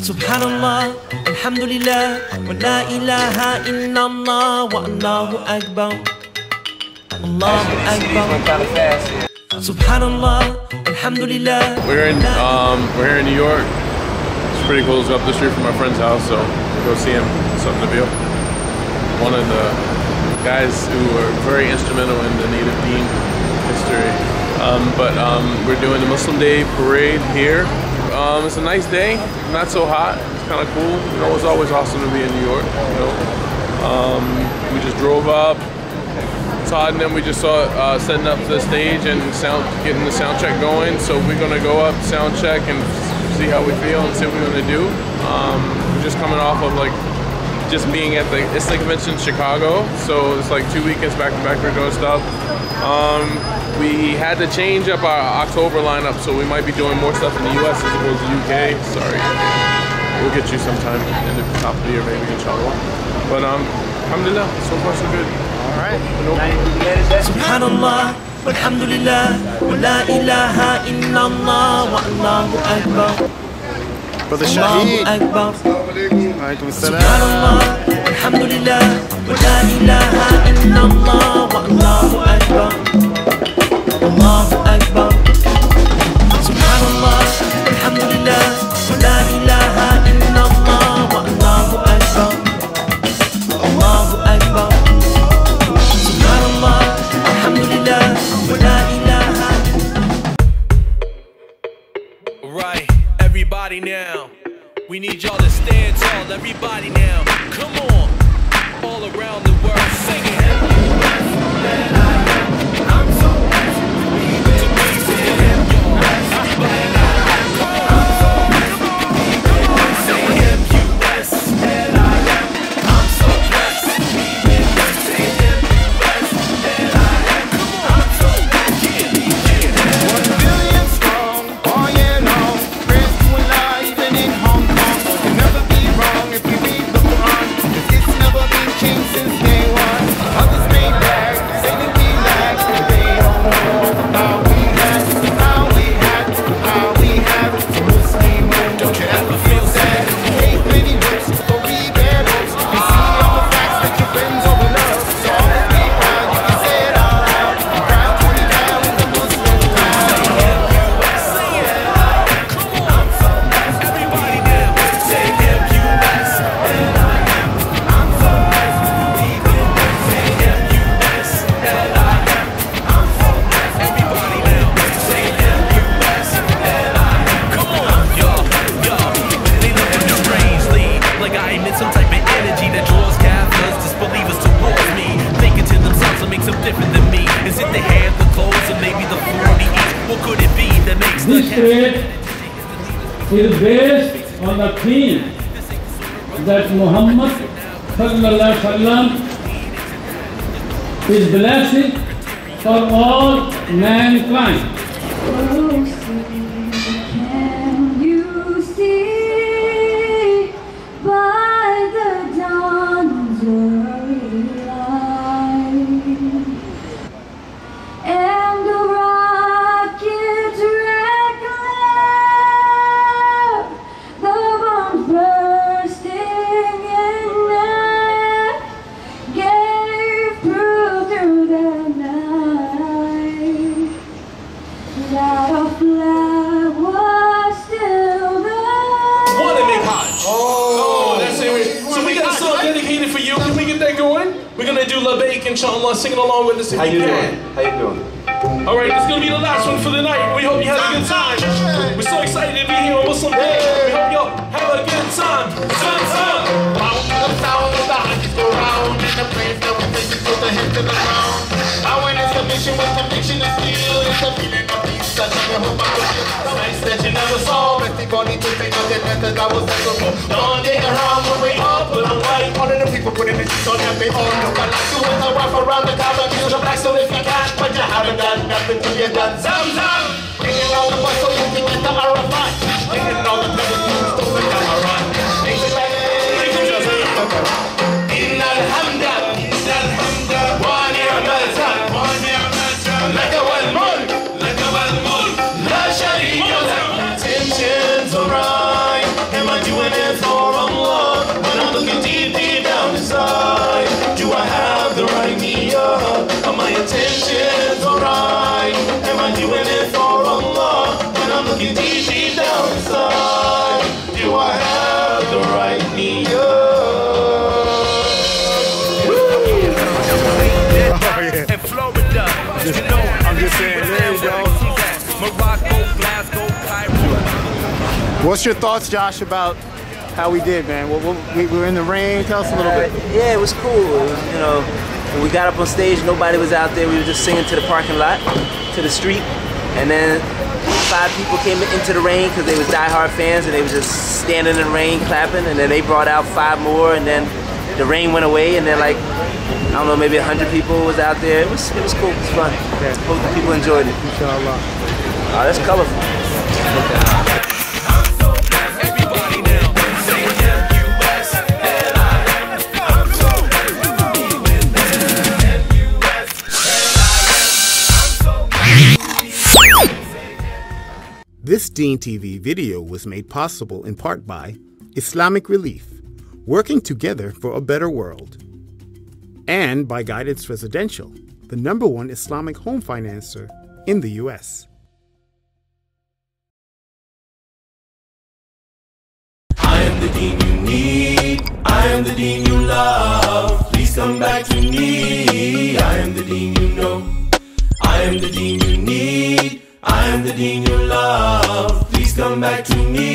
سبحان الله الحمد لله ولا إله إلا الله والله أكبر الله أكبر سبحان الله الحمد لله We're in um, we're here in New York. It's pretty cool. It's up the street from my friend's house, so we'll go see him. Something to view. One of the guys who are very instrumental in the Native Deen history. Um, but um, we're doing the Muslim Day parade here. Um, it's a nice day. Not so hot. It's kind of cool. You know, it's always awesome to be in New York. You know, um, we just drove up. Todd and then we just saw uh, setting up the stage and sound getting the sound check going. So we're gonna go up, sound check, and see how we feel and see what we're gonna do. Um, we're just coming off of like just being at the ISNA convention in Chicago. So it's like two weekends back to back we're doing stuff. Um, we had to change up our October lineup, so we might be doing more stuff in the US as opposed to UK. Sorry. We'll get you sometime in the top of the year, maybe, inshallah. But um, alhamdulillah, so far so good. All right. Subhanallah. والحمد لله ولا إله إلا الله والله أكبر Brother Shaheed. أكبر Alaikum سبحان. الله الحمد لله ولا إله إلا الله والله أكبر الله أكبر سبحان الله الحمد لله ولا إله إلا الله والله أكبر الله أكبر سبحان الله الحمد لله ولا إله Right, everybody now. We need y'all to stand tall, everybody now. Come on, all around the world, sing This trade is based on the theme that Muhammad wasallam is blessed for all mankind. We're gonna do Labbayk, inshallah, singing along with us if How you you can. doing? How you doing? All right, this is gonna be the last one for the night. We hope you have a good time. We're so excited to be here on Muslim Day. We hope y'all have a good time. Time, time. Round the sound of the houses go round in the place that we take it to the head to the ground. Our is the mission with conviction and steel. It's a feeling of peace that you hope I could feel. The nights that you never saw. Messy body to think of the I was set for. Don't get around on that they like to with rough around the collar. Use your black so if you cash, but you haven't done nothing till you're done. Zam zam! All the bus so you can get the RFI. Taking all the credit you stole the camera. Inna. Inna. One year. One year. Like a one more. What's your thoughts, Josh, about how we did, man? We, we were in the rain. Tell us a little Uh, bit. yeah, it was cool. It was, you know, when we got up on stage, nobody was out there. We were just singing to the parking lot, to the street, and then five people came into the rain because they was diehard fans, and they was just standing in the rain clapping. And then they brought out five more, and then the rain went away, and then like I don't know, maybe a hundred people was out there. It was it was cool. It was fun. Hope the people enjoyed it. Inshallah. Oh, that's colorful. This Deen TV video was made possible in part by Islamic Relief, working together for a better world, and by Guidance Residential, the number one Islamic home financer in the U.S. I am the dean you need. I am the dean you love. Please come back to me. I am the dean you know. I am the dean you need. I am the dean you love. Come back to me.